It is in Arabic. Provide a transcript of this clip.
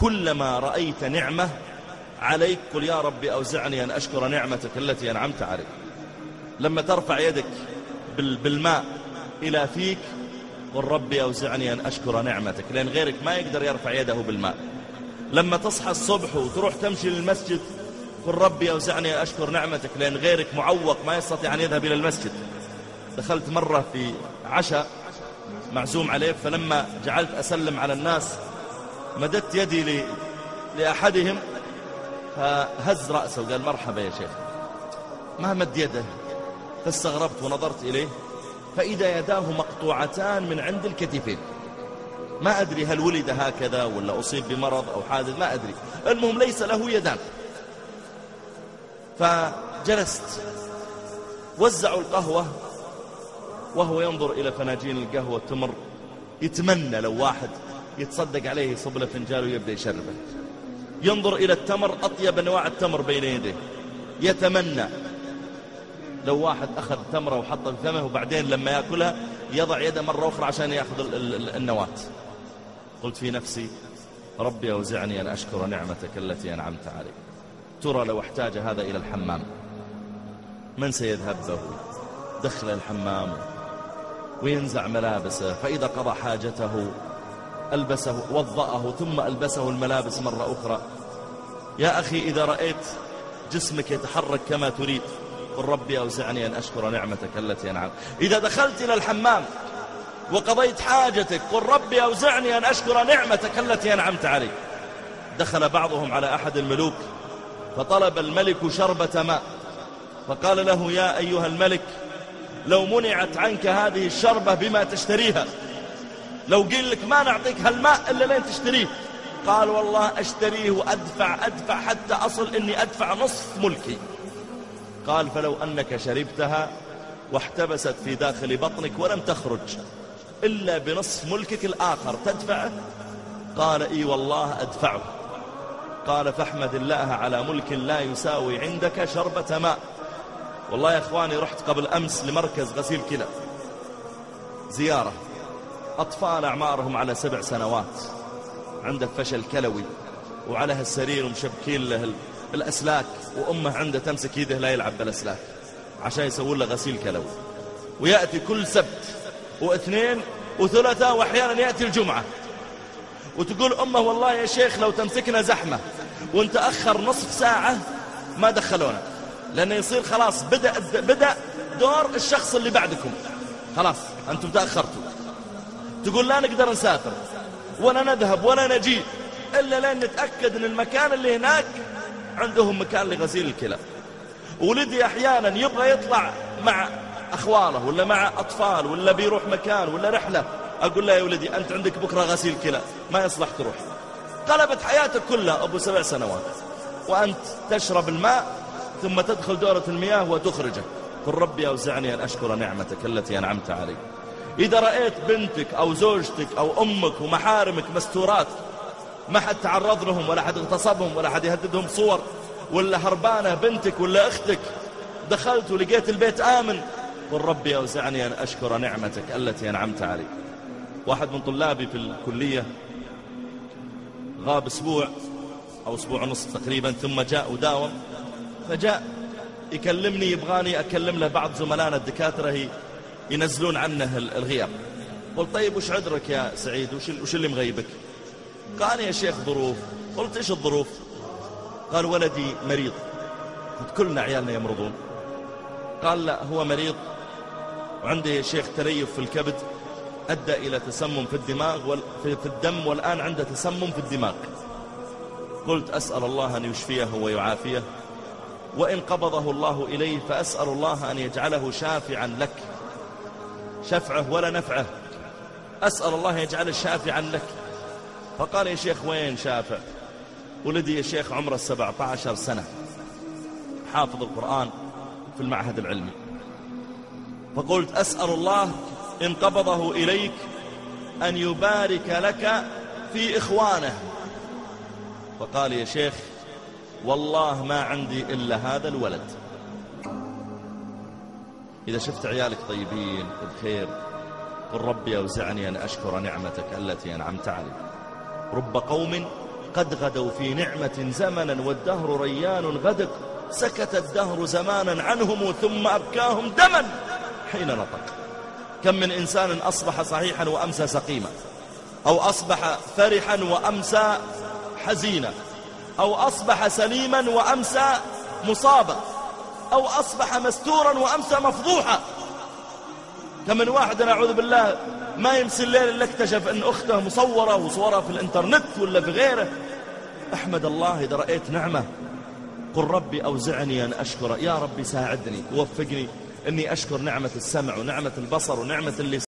كلما رأيت نعمة عليك قل يا ربي أوزعني أن أشكر نعمتك التي أنعمت عليك. لما ترفع يدك بالماء إلى فيك قل ربي أوزعني أن أشكر نعمتك لأن غيرك ما يقدر يرفع يده بالماء. لما تصحى الصبح وتروح تمشي للمسجد قل ربي أوزعني أن أشكر نعمتك لأن غيرك معوق ما يستطيع أن يذهب إلى المسجد. دخلت مرة في عشاء معزوم عليه فلما جعلت أسلم على الناس مددت يدي لأحدهم فهز رأسه وقال مرحبا يا شيخ. ما مد يده؟ فاستغربت ونظرت إليه فإذا يداه مقطوعتان من عند الكتفين. ما أدري هل ولد هكذا ولا أصيب بمرض أو حادث ما أدري. المهم ليس له يدان. فجلست وزعوا القهوة وهو ينظر إلى فناجين القهوة تمر. يتمنى لو واحد يتصدق عليه يصب له فنجان ويبدأ يشربه. ينظر إلى التمر أطيب أنواع التمر بين يديه. يتمنى. لو واحد أخذ تمرة وحطها في فمه وبعدين لما يأكلها يضع يده مرة أخرى عشان يأخذ النواة. قلت في نفسي ربي أوزعني أن أشكر نعمتك التي أنعمت علي ترى لو أحتاج هذا إلى الحمام. من سيذهب به؟ دخل الحمام. وينزع ملابسه. فإذا قضى حاجته ألبسه وضأه ثم ألبسه الملابس مرة أخرى. يا أخي إذا رأيت جسمك يتحرك كما تريد قل ربي أوزعني أن أشكر نعمتك التي أنعم إذا دخلت إلى الحمام وقضيت حاجتك قل ربي أوزعني أن أشكر نعمتك التي أنعمت علي دخل بعضهم على أحد الملوك فطلب الملك شربة ماء فقال له يا أيها الملك لو منعت عنك هذه الشربة بما تشتريها لو قيل لك ما نعطيك هالماء إلا لين تشتريه. قال والله أشتريه وأدفع أدفع حتى أصل إني أدفع نصف ملكي. قال فلو أنك شربتها واحتبست في داخل بطنك ولم تخرج إلا بنصف ملكك الآخر تدفعه قال إي والله أدفعه. قال فاحمد الله على ملك لا يساوي عندك شربة ماء. والله يا أخواني رحت قبل أمس لمركز غسيل كلى. زيارة. أطفال أعمارهم على سبع سنوات. عنده فشل كلوي وعلى هالسرير ومشبكين له الأسلاك وأمه عنده تمسك يده لا يلعب بالأسلاك عشان يسوون له غسيل كلوي. ويأتي كل سبت واثنين وثلاثة وأحيانا يأتي الجمعة. وتقول أمه والله يا شيخ لو تمسكنا زحمة وانت أخر نصف ساعة ما دخلونا لأنه يصير خلاص بدأ, بدأ دور الشخص اللي بعدكم. خلاص أنتم تأخرتوا. تقول لا نقدر نسافر ولا نذهب ولا نجي إلا لين نتأكد أن المكان اللي هناك عندهم مكان لغسيل الكلى. ولدي أحيانا يبغى يطلع مع أخواله ولا مع أطفال ولا بيروح مكان ولا رحلة. أقول له يا ولدي أنت عندك بكرة غسيل كلى ما يصلح تروح. قلبت حياتك كلها أبو سبع سنوات وأنت تشرب الماء ثم تدخل دورة المياه وتخرجه قل ربي أوزعني أن أشكر نعمتك التي أنعمت علي. إذا رأيت بنتك أو زوجتك أو أمك ومحارمك مستورات ما حد تعرض لهم ولا حد اغتصبهم ولا حد يهددهم صور ولا هربانة بنتك ولا أختك. دخلت ولقيت البيت آمن. قل ربي أوزعني أن أشكر نعمتك التي أنعمت علي. واحد من طلابي في الكلية غاب أسبوع أو أسبوع ونصف تقريبا ثم جاء وداوم. فجاء يكلمني يبغاني أكلم له بعض زملائنا الدكاترة ينزلون عنه الغياب. قلت طيب وش عذرك يا سعيد؟ وش, اللي مغيبك؟ قال يا شيخ ظروف. قلت إيش الظروف؟ قال ولدي مريض. قلت كلنا عيالنا يمرضون. قال لا هو مريض. وعنده يا شيخ تليف في الكبد. أدى إلى تسمم في الدماغ في الدم والآن عنده تسمم في الدماغ. قلت أسأل الله أن يشفيه ويعافيه. وإن قبضه الله إليه فأسأل الله أن يجعله شافعا لك. شفعه ولا نفعه. أسأل الله يجعله شافعا لك. فقال يا شيخ وين شافع؟ ولدي يا شيخ عمره السبعة عشر سنة. حافظ القرآن في المعهد العلمي. فقلت أسأل الله إن قبضه إليك أن يبارك لك في إخوانه. فقال يا شيخ والله ما عندي إلا هذا الولد. إذا شفت عيالك طيبين بخير قل ربي أوزعني أن أشكر نعمتك التي أنعمت علي. رب قوم قد غدوا في نعمة زمنا والدهر ريان غدق سكت الدهر زمانا عنهم ثم أبكاهم دما. حين نطق. كم من إنسان أصبح صحيحا وأمسى سقيما أو أصبح فرحا وأمسى حزينا أو أصبح سليما وأمسى مصابا. أو أصبح مستورا وأمسى مفضوحا كم من واحد نعوذ بالله ما يمسي الليل إلا اكتشف أن أخته مصورة وصورها في الإنترنت ولا في غيره. أحمد الله إذا رأيت نعمة قل ربي أوزعني أن أشكر. يا ربي ساعدني ووفقني أني أشكر نعمة السمع ونعمة البصر ونعمة اللسان